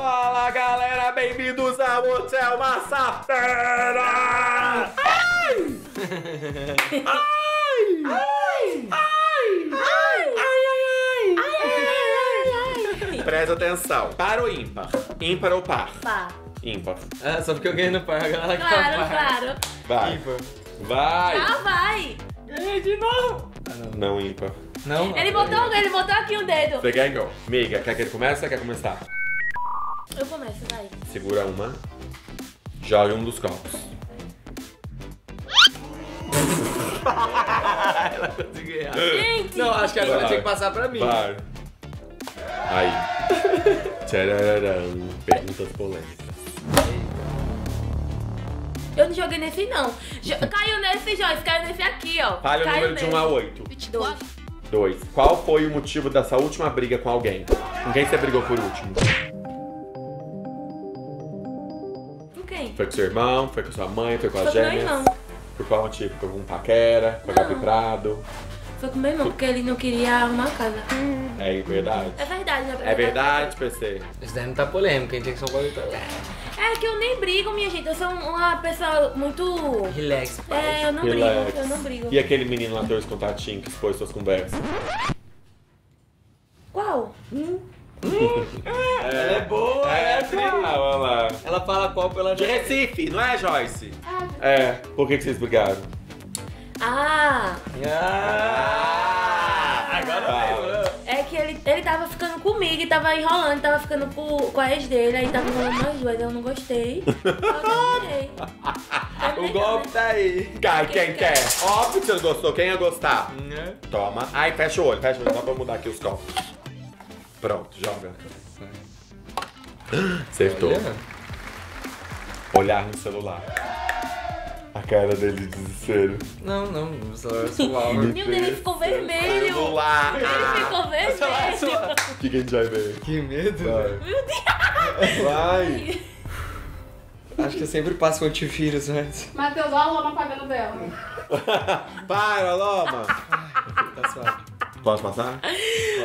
Fala galera, bem-vindos ao Hotel Massafera! Ai! Ai! Ai! Ai! Ai! Ai! Presta atenção. Para ou ímpar? Ímpar ou par? Pá. Ímpar. Ah, só porque eu ganhei no par, a galera que Claro, tá par. claro. Vai. Ímpar. Vai. Ah, vai. Ganhei de novo. Ah, não. Não ímpar. Não? Ele botou, ele botou aqui um dedo. Você ganhou. Miga, quer que ele comece ou quer começar? Eu começo, vai. Segura uma. Joga um dos copos. Ela conseguiu errar. Gente. Não, acho que agora Vai. tinha que passar pra mim. Vai. Aí. Tchararam. Perguntas polêmicas. Eu não joguei nesse, não. Jo- Caiu nesse, Joyce. Caiu nesse aqui, ó. Fale o Caiu número de 1 nesse. a 8. 22. 2. Qual foi o motivo dessa última briga com alguém? Com quem você brigou por último? Quem? Foi com seu irmão? Foi com sua mãe? Foi com as Foi com meu irmão. Por qual motivo? Foi com um paquera? Com a Gabi. Prado? Foi com meu irmão, porque ele não queria arrumar a casa. É verdade. É verdade, né? É verdade, PC. Isso daí não tá polêmico, a gente tem que ser um pra É que eu nem brigo, minha gente. Eu sou uma pessoa muito. Relax, pai. É, eu não Relax. brigo, eu não brigo. E aquele menino lá, teus contatinhos, que expôs suas conversas? Qual? Ela é boa, É, né, ah, olha lá. Ela fala qual pela De Recife, não é, Joyce? É. Por que, que vocês brigaram? Ah, Ah, agora lembrou. é que ele, ele tava ficando comigo e tava enrolando, tava ficando com, com a ex dele, aí tava enrolando nós duas, eu não gostei. Eu. O golpe tá aí. Cai, quem quer? Óbvio que você gostou. Quem ia gostar? Né? Toma. Ai, fecha o olho, fecha o olho, só pra mudar aqui os copos. Pronto, joga. Acertou. Olha. Olhar no celular. A cara dele de desespero. Não, não, o celular é suave. Meu Deus, ele ficou vermelho. Celular. Ele ficou vermelho. O que, que a gente vai ver? Que medo, Vai. velho. Vai. Acho que eu sempre passo o antivírus antes. Matheus, olha a Loma pagando dela. Para, Loma. Tá suave. Posso passar?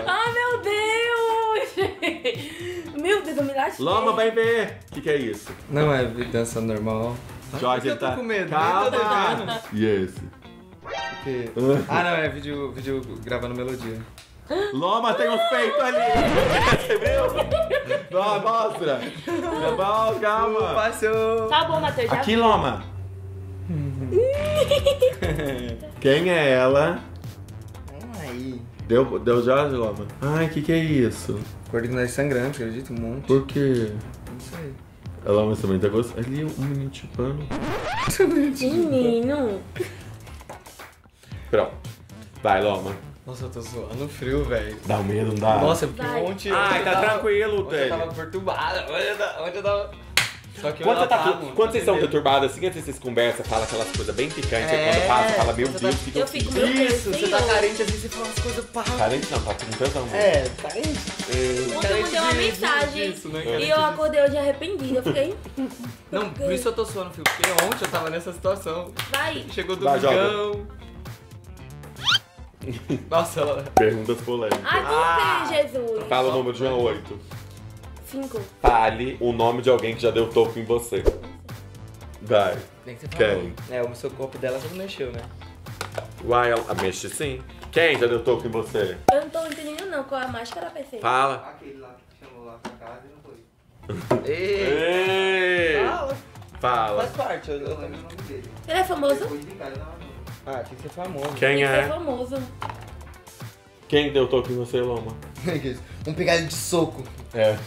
Ah, meu Deus. Meu Deus, eu me lasquei. Loma, vai ver. O que, que é isso? Não é dança normal. Jorge, eu ele tô tá... com medo, Calma. E esse? Porque... Ah, não, é vídeo, vídeo gravando melodia. Loma tem um peito ali. Você viu? Não, mostra. Tá bom, calma. Passou! Tá bom, Matheus, já Aqui, Loma. Quem é ela? Aí. Deu, deu Jorge, Loma? Ai, o que, que é isso? Coordenador sangrante, acredita? Um monte. Por quê? Não sei. A Loma também tá gostando. Ali, um menino chupando. Menino. Pronto. Vai, Loma. Nossa, eu tô suando frio, velho. Dá medo, não dá? Nossa, porque Vai. ontem. Ai, ontem tá eu tava- tranquilo, Ontem eu tava perturbada. Ontem eu tava. Ontem eu tava... Só que eu Quando, você tá, quando vocês estão entendeu? perturbados assim, antes vocês conversam, fala aquelas coisas bem picantes, aí É, quando passa, fala, meu você Deus, tá- o que, que Eu fico, meu Deus, Isso, você tá carente assim, você fala umas coisas pá. Carente não, tá com tesão. né? É, carente. Ontem eu mandei uma mensagem Disso, né, e eu acordei hoje arrependida. Eu fiquei, Não, por isso eu tô suando frio, porque ontem eu tava nessa situação. vai. Chegou Vai, domingão. Nossa, ela. Perguntas polêmicas. Ai, por que, Jesus? Fala o número de 1 a 8. Cinco. Fale o nome de alguém que já deu toco em você. Vai. Tem que ser Quem? É, o seu corpo dela você não mexeu, né? Uai, ela ah, mexe sim. Quem já deu toco em você? Eu não tô entendendo não qual é a máscara, PC. Fala. Aquele lá que chamou lá pra casa e não foi. Ei! Ei! Fala! Fala. Faz parte, eu, eu lembro o nome dele. Ele é famoso? Ah, tem que ser famoso. Quem Ele é é? famoso. Quem deu toco em você, Loma? um pegalho de soco. É.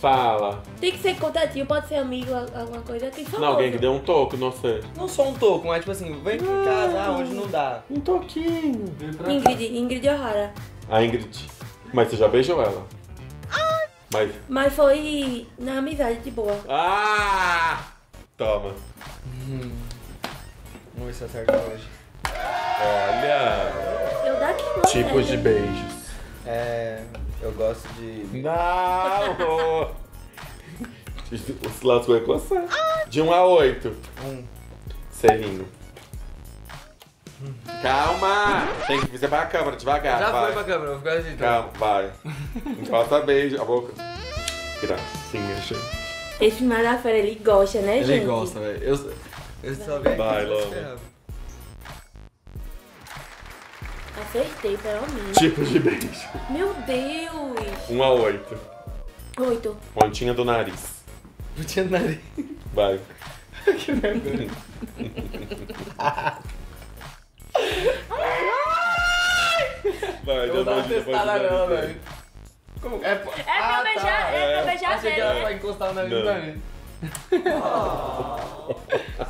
Fala. Tem que ser contatinho, pode ser amigo, alguma coisa. Tem famoso. Não, alguém que deu um toco, não sei. Não só um toco, mas tipo assim, vem aqui em casa, ah, hoje não dá. Um toquinho. Ingrid, Ingrid O'Hara. A Ingrid. Mas você já beijou ela? Mas. Mas foi na amizade, de boa. Ah! Toma. Vamos ver se acerta hoje. Olha. Eu daqui não. Tipos de né? beijos. É. Eu gosto de. Não! Os lados vai coçar. De 1 a 8. Um. Serrinho. Calma! Tem que fazer pra câmera, devagar. Já vai. foi pra câmera, vou ficar assim. então. Calma, vai. Encosta beijo, a boca. gracinha, gente. Esse Malafera, ele gosta, né, gente? Ele gosta, velho. Eu, eu só vi Vai, ferrava. Acertei, pelo menos. Tipo de beijo. Meu Deus! 1 a 8. Oito. Pontinha do nariz. Não tinha nariz. Vai. que vergonha. Vai, Eu vou dar uma testada nela, velho. Como? É, é É pra beijar, é, pra beijar Achei que né? pra encostar o nariz Não. no nariz.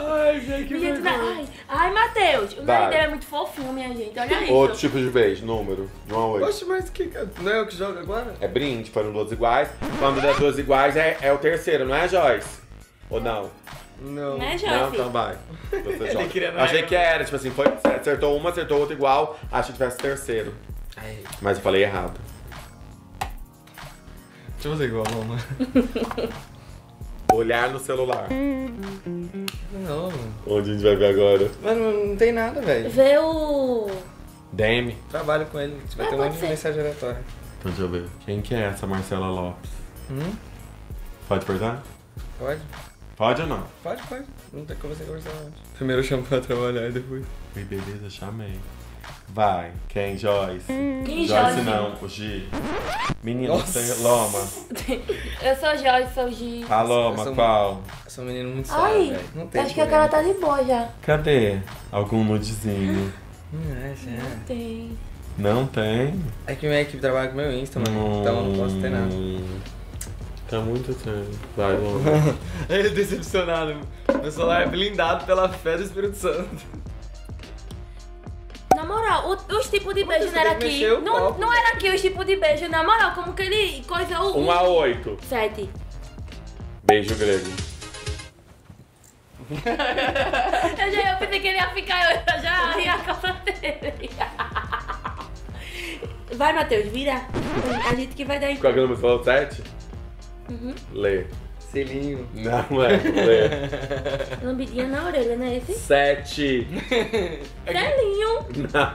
Ai, gente, que Gente, na- vergonha. ai, ai, Matheus, o Vai. nariz dele é muito fofinho, minha gente. Olha isso. Outro tipo de beijo, número. De 1 a 8. Oxe, mas que... Não é eu que jogo agora? É brinde, foram duas iguais. Quando der duas iguais é, é o terceiro, não é, Joyce? Ou não? Não. Né, Não, Joyce? então vai. Você joga. queria na Achei que era, tipo assim, foi, acertou uma, acertou outra igual, achei que tivesse terceiro. Ai, Mas eu falei errado. deixa eu fazer igual, Loma. Olhar no celular. Não, Onde a gente vai ver agora? mano, não tem nada, velho. Vê o... DM. Trabalho com ele, vai Ah, ter um monte de ser. mensagem aleatória. Então deixa eu ver. Quem que é essa Marcela Lopes? Hum? Pode perguntar? Pode? Pode ou não? Pode, pode. Não tem como você conversar antes. Primeiro eu chamo pra trabalhar e depois. Oi, beleza, chamei. Vai. Quem, Joyce? Quem Joyce Joyce? não, o Gi. Menina, Nossa. você Loma. Eu sou Joyce, sou Gi. A Eu Loma, sou- qual? Eu sou um menino muito sério, Ai, velho. Não tem acho que a cara tá de boa já. Cadê? Algum nudezinho? Hum, é, é. Tem. Não tem? É que minha equipe trabalha com meu Insta, mano. Então eu não posso ter nada. Hum, Tá muito estranho. Vai, Loma. Ele é decepcionado. Meu celular é blindado pela fé do Espírito Santo. Moral, o- os tipos de beijo não era aqui. Não, copo. não era aqui os tipos de beijo. Na moral, como que ele coisou o... 1 a 8. Sete. Beijo grego. Eu já eu pensei que ele ia ficar, eu já ia a calça dele. Vai, Matheus, vira. A gente que vai dar em... Qual que é o número? Você falou 7? Uhum. Lê. Selinho. Não é, lê. Lambidinha na orelha, né? Esse? 7. Selinho. Não.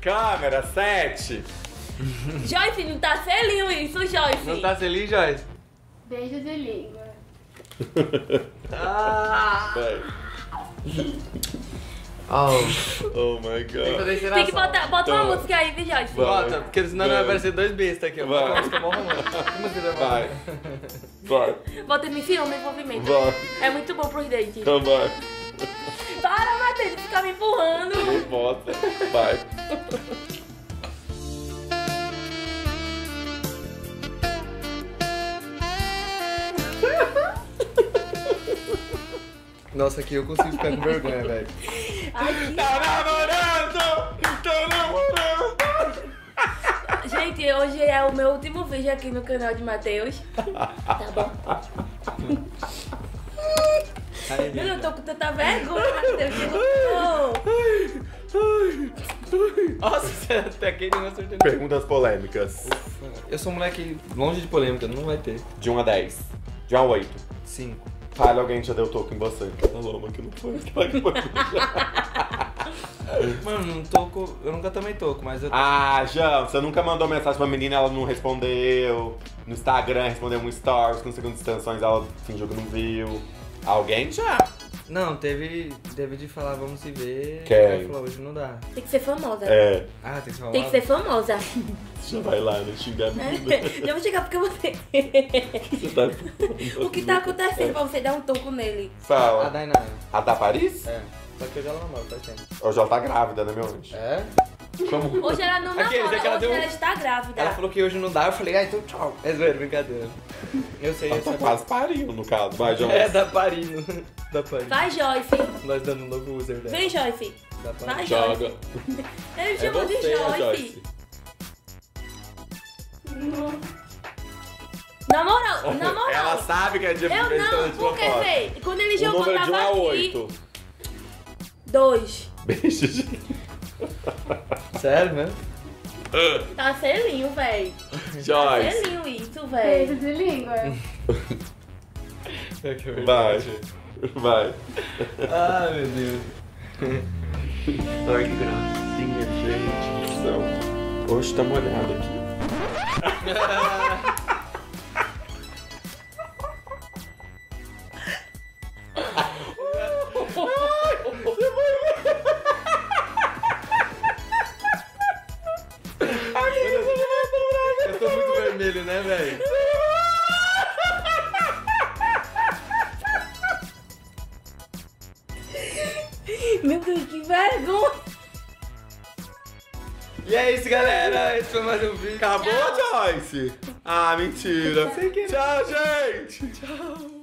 Câmera, 7. Joyce, não tá selinho isso, Joyce. Não tá selinho, Joyce? Beijo de língua. Ah! Vai. Oh. Oh my Tem que god. fazer encenação. Tem que botar, bota uma Então, música aí, viu, vai. Bota, porque senão não vai Vai. aparecer dois bestas aqui. ó. Vai. Bota uma música mó romântica. Que Vai. Vai. Bota me filme, envolvimento. Vai. É muito bom pros dates. Então vai. Para, Matheus, de ficar me empurrando. Bota. Vai. Nossa, aqui eu consigo ficar com vergonha, velho. Aqui... Tá namorando! Tô namorando! Gente, hoje é o meu último vídeo aqui no canal de Matheus. Tá bom. Ai, eu não tô com tanta vergonha, Matheus. Nossa, é até quem não acertou. Perguntas polêmicas. Eu sou um moleque longe de polêmica, não vai ter. De 1 a 10. De 1 a 8. 5. Caralho, alguém já deu toco em você. Mas que não foi. Que foi Mano, não toco. Eu nunca tomei toco, mas eu. Ah, João, você nunca mandou mensagem pra menina, ela não respondeu. No Instagram respondeu um stories com segundas extensões, ela fingiu que não viu. Alguém já. Não, teve. Teve de falar, vamos se ver. Quem? Aí falou, hoje não dá. Tem que ser famosa. É, Ah, tem que falar. Tem que ser famosa. já vai lá, né? Xingar a menina. Eu vou chegar porque você. Você tá... o que tá acontecendo pra você dar um toco nele? A Fala. Dainara. A da Paris? É. Só que eu já namoro faz tempo. Hoje ela tá grávida, né, meu anjo? É? Como? Hoje ela não Aqueles, namora, é que ela hoje deu um- ela está grávida. Ela falou que hoje não dá, eu falei, ah, então tchau. É zoeira, brincadeira. Eu sei, Ela eu tá sei. quase parindo, no caso. Vai, João. É, da Parino. Da Parino. Vai, Joyce. Nós dando um novo user dela. Vem, Joyce. Da Parino. Vai, Joga. Joyce. Ele É chamou de você, Joyce. Joyce. Na moral, na moral. Ela sabe que é dia Eu não, porque, véi, quando ele O jogou, número de 1 tava a aqui. 8. Dois. Beijos. Sério, né? Tá selinho, véi. Joyce. Selinho isso, Beijo véi. de língua. É que Vai. Vai. Ah, meu Deus. Ai, que gracinha, gente do céu. Hoje tá molhado aqui. vermelho, né, velho? Meu Deus, que vergonha. E é isso, galera. Esse foi mais um vídeo. Acabou, Joyce? Ah, mentira. Tchau, gente. Tchau.